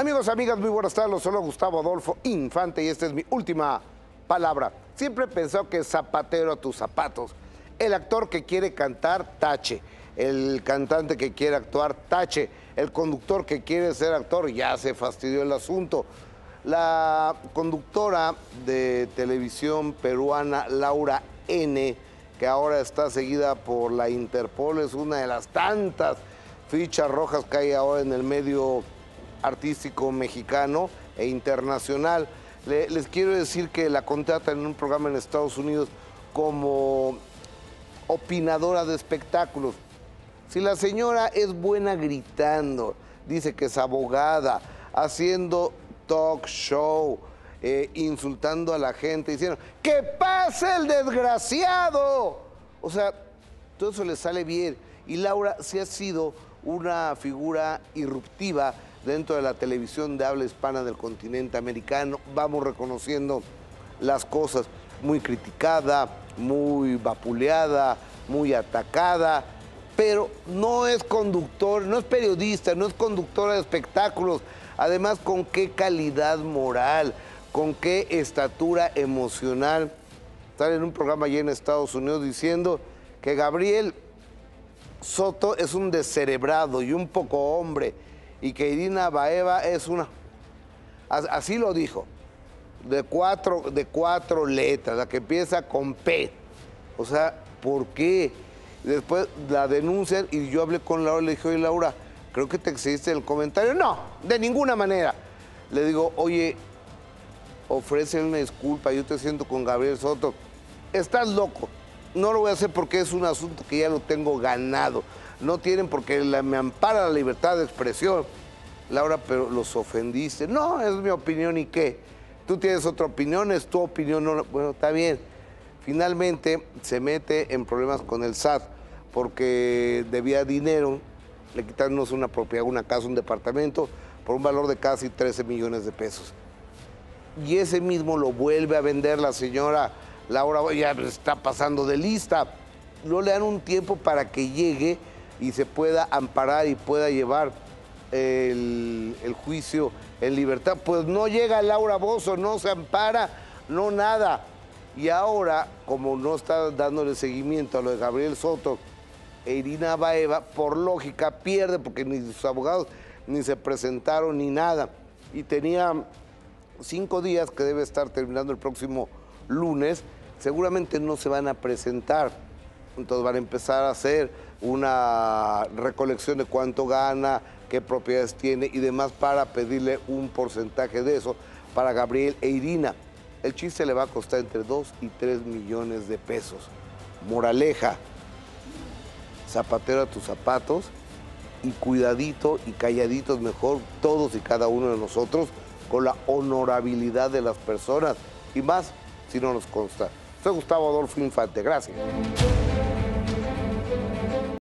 Amigos, amigas, muy buenas tardes. Solo Gustavo Adolfo Infante y esta es mi última palabra. Siempre he pensado que zapatero a tus zapatos. El actor que quiere cantar, tache. El cantante que quiere actuar, tache. El conductor que quiere ser actor, ya se fastidió el asunto. La conductora de televisión peruana, Laura N., que ahora está seguida por la Interpol, es una de las tantas fichas rojas que hay ahora en el medio artístico mexicano e internacional. les quiero decir que la contratan en un programa en Estados Unidos como opinadora de espectáculos. Si la señora es buena gritando, dice que es abogada, haciendo talk show, eh, insultando a la gente, diciendo, ¡que pase el desgraciado! O sea, todo eso le sale bien. Y Laura sí ha sido una figura irruptiva dentro de la televisión de habla hispana del continente americano. Vamos reconociendo las cosas. Muy criticada, muy vapuleada, muy atacada, pero no es conductor, no es periodista, no es conductora de espectáculos. Además, con qué calidad moral, con qué estatura emocional. Estar en un programa allí en Estados Unidos diciendo que Gabriel Soto es un descerebrado y un poco hombre y que Irina Baeva es una... Así lo dijo, de cuatro, de cuatro letras, la que empieza con P. O sea, ¿por qué? Después la denuncian y yo hablé con Laura y le dije, oye Laura, creo que te excediste el comentario. No, de ninguna manera. Le digo, oye, ofrece una disculpa, yo te siento con Gabriel Soto. Estás loco. No lo voy a hacer porque es un asunto que ya lo tengo ganado no tienen porque me ampara la libertad de expresión. Laura, pero los ofendiste. No, es mi opinión y qué. Tú tienes otra opinión, es tu opinión. No, bueno, está bien. Finalmente se mete en problemas con el SAT porque debía dinero, le quitaron una propiedad, una casa, un departamento, por un valor de casi 13 millones de pesos. Y ese mismo lo vuelve a vender la señora Laura, ya está pasando de lista. No le dan un tiempo para que llegue y se pueda amparar y pueda llevar el, juicio en libertad. Pues no llega Laura Bozo, no se ampara, no nada. Y ahora, como no está dándole seguimiento a lo de Gabriel Soto e Irina Baeva, por lógica pierde porque ni sus abogados ni se presentaron ni nada. Y tenía cinco días que debe estar terminando el próximo lunes, seguramente no se van a presentar. Entonces van a empezar a hacer una recolección de cuánto gana, qué propiedades tiene y demás para pedirle un porcentaje de eso para Gabriel e Irina. El chiste le va a costar entre 2 y 3 millones de pesos. Moraleja, zapatero a tus zapatos y cuidadito y calladitos mejor todos y cada uno de nosotros con la honorabilidad de las personas y más si no nos consta. Soy Gustavo Adolfo Infante, gracias.